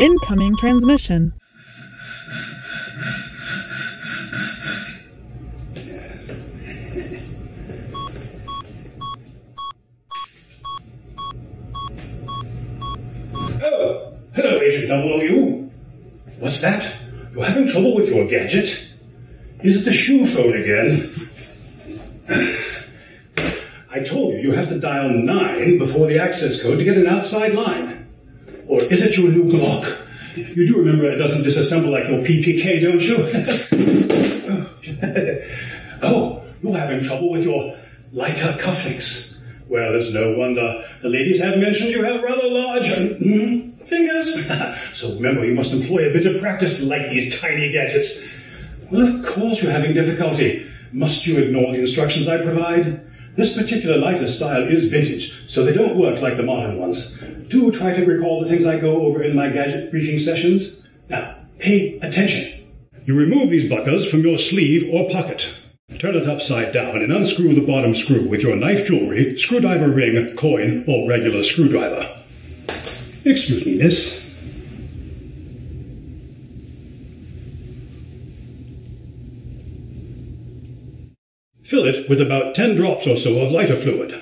Incoming transmission. Oh, hello, Agent OU. What's that? You're having trouble with your gadget? Is it the shoe phone again? I told you you have to dial 9 before the access code to get an outside line. Or is it your new Glock? You do remember it doesn't disassemble like your PPK, don't you? oh, you're having trouble with your lighter cufflinks. Well, it's no wonder. The ladies have mentioned you have rather large mm, fingers. so remember, you must employ a bit of practice to light these tiny gadgets. Well, of course you're having difficulty. Must you ignore the instructions I provide? This particular lighter style is vintage, so they don't work like the modern ones. Do try to recall the things I go over in my gadget briefing sessions. Now, pay attention. You remove these buckles from your sleeve or pocket. Turn it upside down and unscrew the bottom screw with your knife jewelry, screwdriver ring, coin, or regular screwdriver. Excuse me, miss. Fill it with about 10 drops or so of lighter fluid.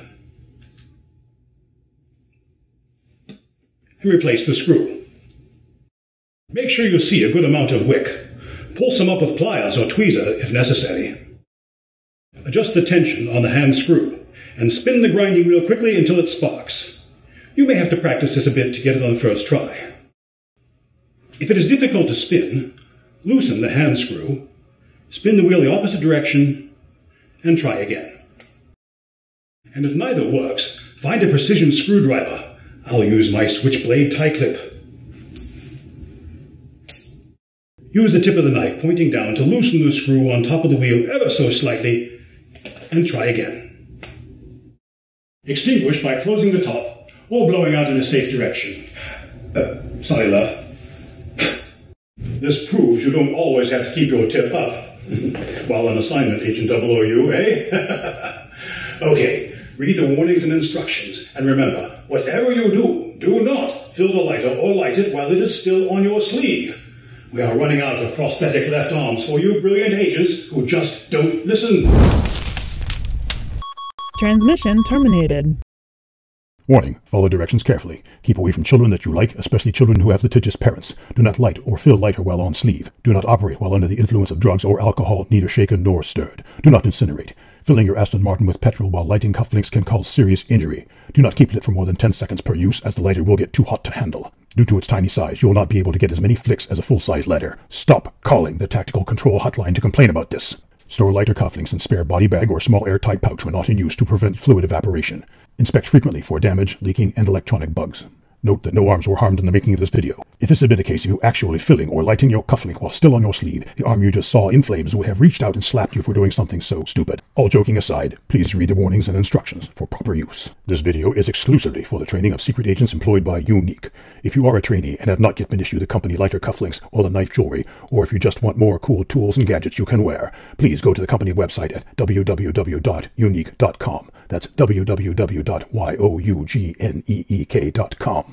And replace the screw. Make sure you see a good amount of wick. Pull some up with pliers or tweezer if necessary. Adjust the tension on the hand screw and spin the grinding wheel quickly until it sparks. You may have to practice this a bit to get it on the first try. If it is difficult to spin, loosen the hand screw, spin the wheel the opposite direction, and try again. And if neither works, find a precision screwdriver. I'll use my switchblade tie clip. Use the tip of the knife pointing down to loosen the screw on top of the wheel ever so slightly, and try again. Extinguish by closing the top or blowing out in a safe direction. Uh, sorry, love. This proves you don't always have to keep your tip up. While on assignment, Agent OU, eh? okay, read the warnings and instructions, and remember, whatever you do, do not fill the lighter or light it while it is still on your sleeve. We are running out of prosthetic left arms for you brilliant agents who just don't listen. Transmission terminated. Warning, follow directions carefully. Keep away from children that you like, especially children who have litigious parents. Do not light or fill lighter while on sleeve. Do not operate while under the influence of drugs or alcohol, neither shaken nor stirred. Do not incinerate. Filling your Aston Martin with petrol while lighting cufflinks can cause serious injury. Do not keep lit for more than 10 seconds per use, as the lighter will get too hot to handle. Due to its tiny size, you will not be able to get as many flicks as a full-size lighter. Stop calling the Tactical Control Hotline to complain about this. Store lighter cufflinks in spare body bag or small airtight pouch when not in use to prevent fluid evaporation. Inspect frequently for damage, leaking, and electronic bugs. Note that no arms were harmed in the making of this video. If this had been a case of you actually filling or lighting your cufflink while still on your sleeve, the arm you just saw in flames would have reached out and slapped you for doing something so stupid. All joking aside, please read the warnings and instructions for proper use. This video is exclusively for the training of secret agents employed by YOUgNeek. If you are a trainee and have not yet been issued the company lighter cufflinks or the knife jewelry, or if you just want more cool tools and gadgets you can wear, please go to the company website at www.YOUgNeek.com. That's www.YOUgNeek.com.